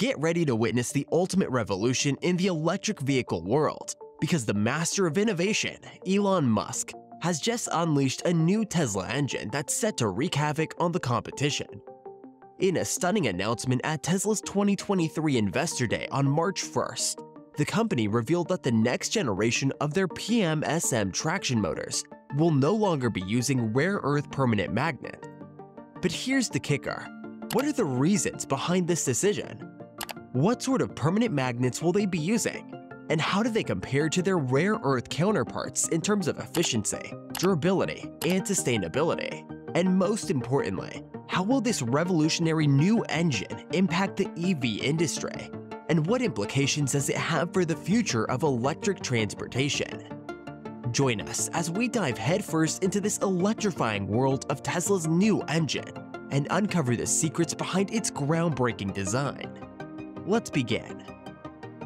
Get ready to witness the ultimate revolution in the electric vehicle world because the master of innovation, Elon Musk, has just unleashed a new Tesla engine that's set to wreak havoc on the competition. In a stunning announcement at Tesla's 2023 Investor Day on March 1st, the company revealed that the next generation of their PMSM traction motors will no longer be using rare earth permanent magnet. But here's the kicker. What are the reasons behind this decision? What sort of permanent magnets will they be using? And how do they compare to their rare earth counterparts in terms of efficiency, durability, and sustainability? And most importantly, how will this revolutionary new engine impact the EV industry? And what implications does it have for the future of electric transportation? Join us as we dive headfirst into this electrifying world of Tesla's new engine and uncover the secrets behind its groundbreaking design. Let's begin.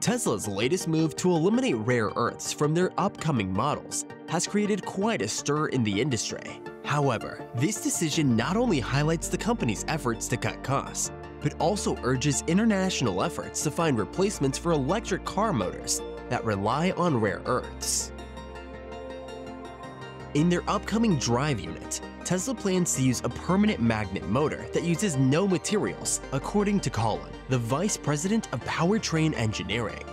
Tesla's latest move to eliminate rare earths from their upcoming models has created quite a stir in the industry. However, this decision not only highlights the company's efforts to cut costs, but also urges international efforts to find replacements for electric car motors that rely on rare earths. In their upcoming drive unit, Tesla plans to use a permanent magnet motor that uses no materials, according to Colin, the Vice President of Powertrain Engineering.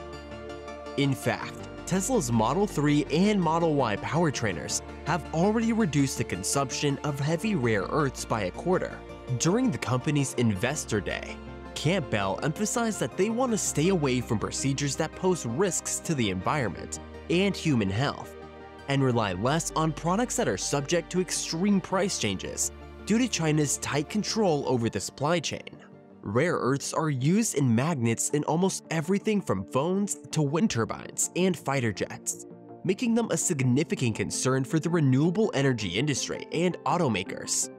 In fact, Tesla's Model 3 and Model Y powertrainers have already reduced the consumption of heavy rare earths by a quarter. During the company's Investor Day, Campbell emphasized that they want to stay away from procedures that pose risks to the environment and human health and rely less on products that are subject to extreme price changes due to China's tight control over the supply chain. Rare earths are used in magnets in almost everything from phones to wind turbines and fighter jets, making them a significant concern for the renewable energy industry and automakers.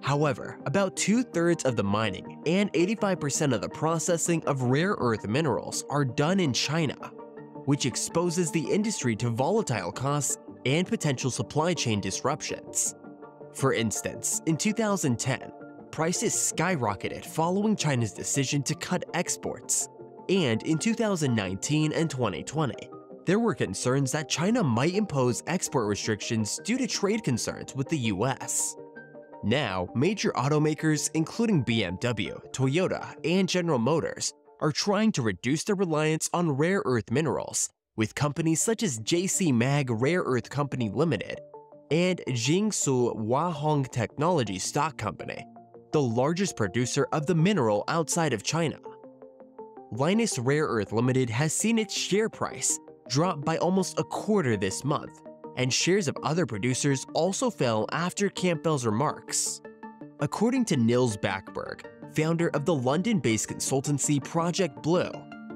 However, about two-thirds of the mining and 85% of the processing of rare earth minerals are done in China, which exposes the industry to volatile costs and potential supply chain disruptions. For instance, in 2010, prices skyrocketed following China's decision to cut exports. And in 2019 and 2020, there were concerns that China might impose export restrictions due to trade concerns with the US. Now, major automakers including BMW, Toyota, and General Motors are trying to reduce their reliance on rare earth minerals, with companies such as JC Mag Rare Earth Company Limited and Jiangsu Huahong Technology Stock Company, the largest producer of the mineral outside of China. Lynas Rare Earth Limited has seen its share price drop by almost a quarter this month, and shares of other producers also fell after Campbell's remarks. According to Nils Backeberg, founder of the London-based consultancy Project Blue,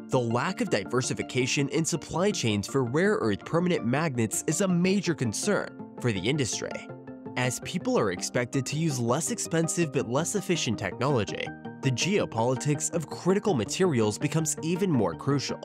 the lack of diversification in supply chains for rare earth permanent magnets is a major concern for the industry. As people are expected to use less expensive but less efficient technology, the geopolitics of critical materials becomes even more crucial.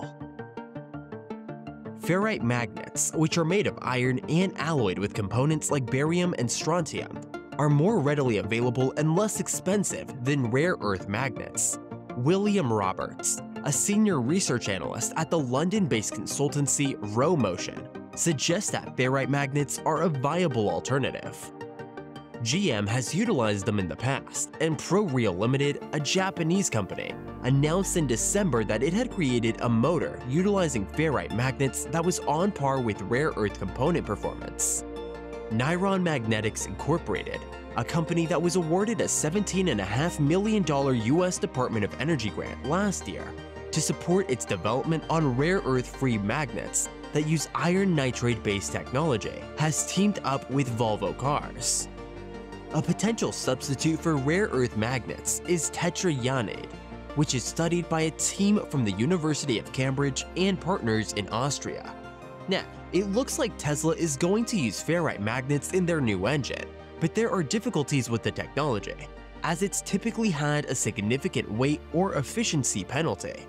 Ferrite magnets, which are made of iron and alloyed with components like barium and strontium, are more readily available and less expensive than rare earth magnets. William Roberts, a senior research analyst at the London-based consultancy Rho Motion, suggests that ferrite magnets are a viable alternative. GM has utilized them in the past, and Proterial Limited, a Japanese company, announced in December that it had created a motor utilizing ferrite magnets that was on par with rare earth component performance. Niron Magnetics Incorporated, a company that was awarded a $17.5 million US Department of Energy grant last year to support its development on rare earth-free magnets that use iron nitride-based technology, has teamed up with Volvo Cars. A potential substitute for rare earth magnets is tetrataenite, which is studied by a team from the University of Cambridge and partners in Austria. Now, it looks like Tesla is going to use ferrite magnets in their new engine, but there are difficulties with the technology, as it's typically had a significant weight or efficiency penalty.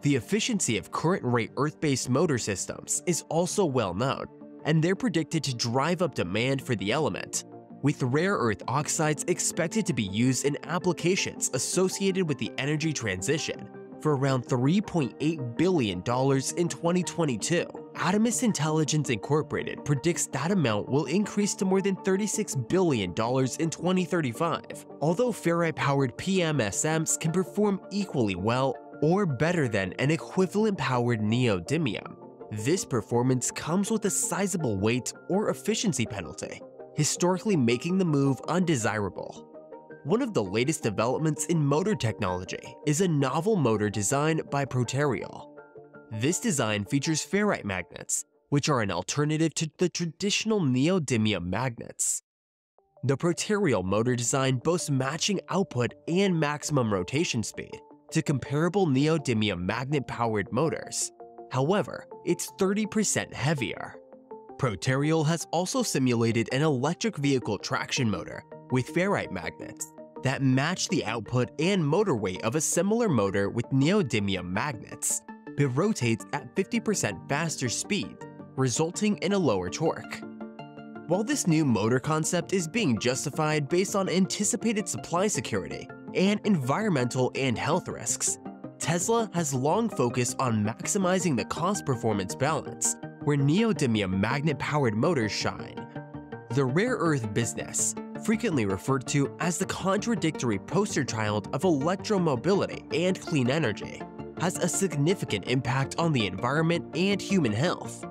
The efficiency of current rare Earth-based motor systems is also well known, and they're predicted to drive up demand for the element, with rare earth oxides expected to be used in applications associated with the energy transition, for around $3.8 billion in 2022. Adamas Intelligence Incorporated predicts that amount will increase to more than $36 billion in 2035. Although ferrite-powered PMSMs can perform equally well or better than an equivalent-powered neodymium, this performance comes with a sizable weight or efficiency penalty, historically making the move undesirable. One of the latest developments in motor technology is a novel motor design by Proterial. This design features ferrite magnets, which are an alternative to the traditional neodymium magnets. The Proterial motor design boasts matching output and maximum rotation speed to comparable neodymium magnet-powered motors. However, it's 30% heavier. Proterial has also simulated an electric vehicle traction motor with ferrite magnets that match the output and motor weight of a similar motor with neodymium magnets, but rotates at 50% faster speed, resulting in a lower torque. While this new motor concept is being justified based on anticipated supply security and environmental and health risks, Tesla has long focused on maximizing the cost-performance balance, where neodymium magnet-powered motors shine. The rare earth business, frequently referred to as the contradictory poster child of electromobility and clean energy, has a significant impact on the environment and human health.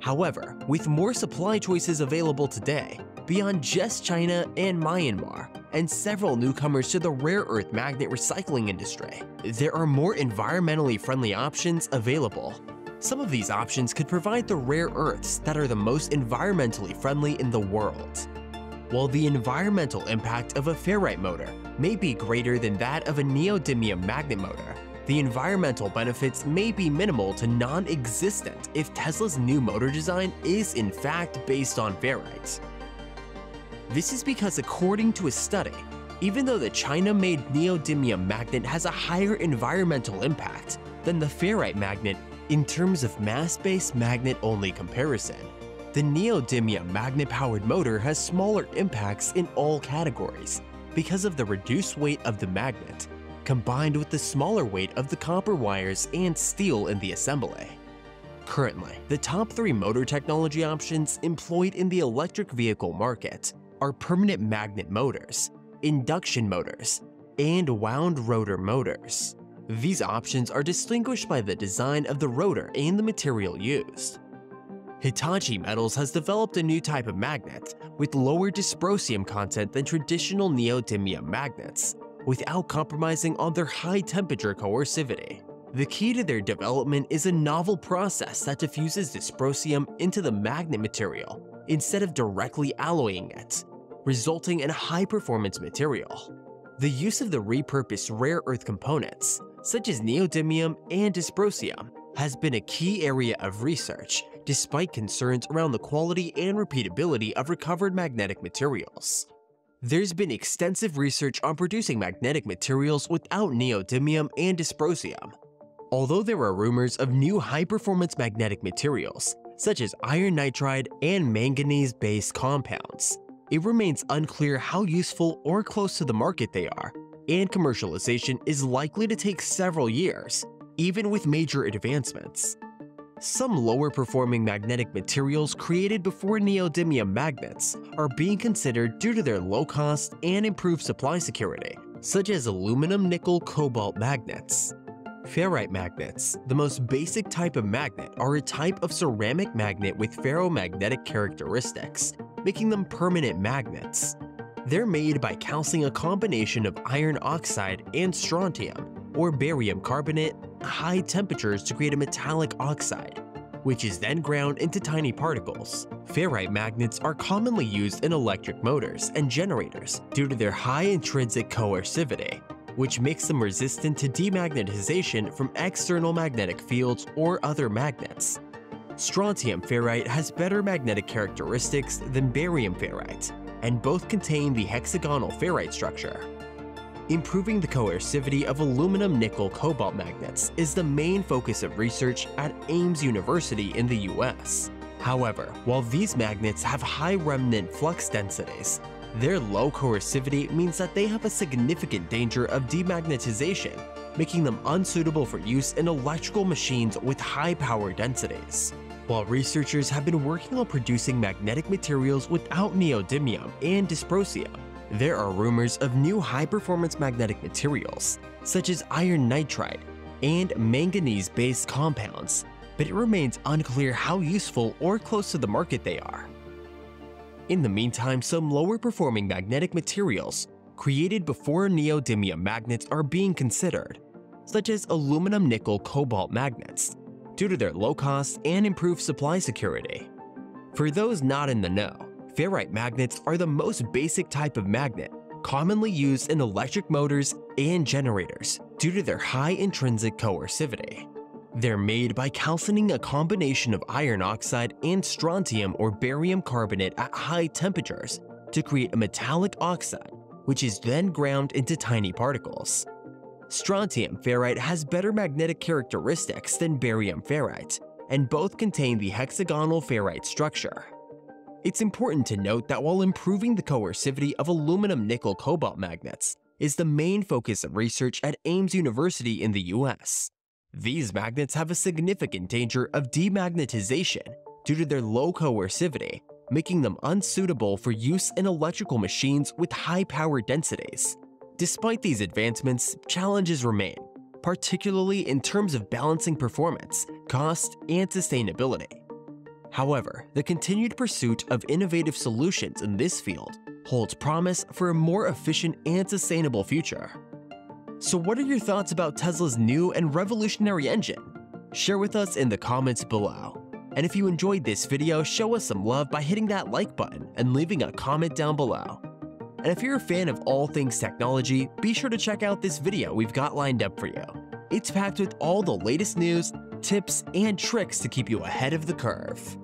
However, with more supply choices available today, beyond just China and Myanmar, and several newcomers to the rare earth magnet recycling industry. There are more environmentally friendly options available. Some of these options could provide the rare earths that are the most environmentally friendly in the world. While the environmental impact of a ferrite motor may be greater than that of a neodymium magnet motor, the environmental benefits may be minimal to non-existent if Tesla's new motor design is in fact based on ferrite. This is because according to a study, even though the China-made neodymium magnet has a higher environmental impact than the ferrite magnet in terms of mass-based magnet-only comparison, the neodymium magnet-powered motor has smaller impacts in all categories because of the reduced weight of the magnet, combined with the smaller weight of the copper wires and steel in the assembly. Currently, the top three motor technology options employed in the electric vehicle market are permanent magnet motors, induction motors, and wound rotor motors. These options are distinguished by the design of the rotor and the material used. Hitachi Metals has developed a new type of magnet with lower dysprosium content than traditional neodymium magnets, without compromising on their high temperature coercivity. The key to their development is a novel process that diffuses dysprosium into the magnet material instead of directly alloying it, resulting in a high-performance material. The use of the repurposed rare earth components, such as neodymium and dysprosium, has been a key area of research despite concerns around the quality and repeatability of recovered magnetic materials. There's been extensive research on producing magnetic materials without neodymium and dysprosium. Although there are rumors of new high-performance magnetic materials, such as iron nitride and manganese-based compounds, it remains unclear how useful or close to the market they are, and commercialization is likely to take several years, even with major advancements. Some lower performing magnetic materials created before neodymium magnets are being considered due to their low cost and improved supply security, such as aluminum nickel cobalt magnets. Ferrite magnets, the most basic type of magnet, are a type of ceramic magnet with ferromagnetic characteristics making them permanent magnets. They're made by calcining a combination of iron oxide and strontium, or barium carbonate, at high temperatures to create a metallic oxide, which is then ground into tiny particles. Ferrite magnets are commonly used in electric motors and generators due to their high intrinsic coercivity, which makes them resistant to demagnetization from external magnetic fields or other magnets. Strontium ferrite has better magnetic characteristics than barium ferrite, and both contain the hexagonal ferrite structure. Improving the coercivity of aluminum nickel cobalt magnets is the main focus of research at Ames University in the US. However, while these magnets have high remnant flux densities, their low coercivity means that they have a significant danger of demagnetization making them unsuitable for use in electrical machines with high power densities. While researchers have been working on producing magnetic materials without neodymium and dysprosium, there are rumors of new high-performance magnetic materials, such as iron nitride and manganese-based compounds, but it remains unclear how useful or close to the market they are. In the meantime, some lower-performing magnetic materials created before neodymium magnets are being considered, such as aluminum nickel cobalt magnets, due to their low cost and improved supply security. For those not in the know, ferrite magnets are the most basic type of magnet commonly used in electric motors and generators due to their high intrinsic coercivity. They're made by calcining a combination of iron oxide and strontium or barium carbonate at high temperatures to create a metallic oxide, which is then ground into tiny particles. Strontium ferrite has better magnetic characteristics than barium ferrite, and both contain the hexagonal ferrite structure. It's important to note that while improving the coercivity of aluminum nickel cobalt magnets is the main focus of research at Ames University in the US, these magnets have a significant danger of demagnetization due to their low coercivity, making them unsuitable for use in electrical machines with high power densities. Despite these advancements, challenges remain, particularly in terms of balancing performance, cost, and sustainability. However, the continued pursuit of innovative solutions in this field holds promise for a more efficient and sustainable future. So what are your thoughts about Tesla's new and revolutionary engine? Share with us in the comments below. And if you enjoyed this video, show us some love by hitting that like button and leaving a comment down below. And if you're a fan of all things technology, be sure to check out this video we've got lined up for you. It's packed with all the latest news, tips, and tricks to keep you ahead of the curve.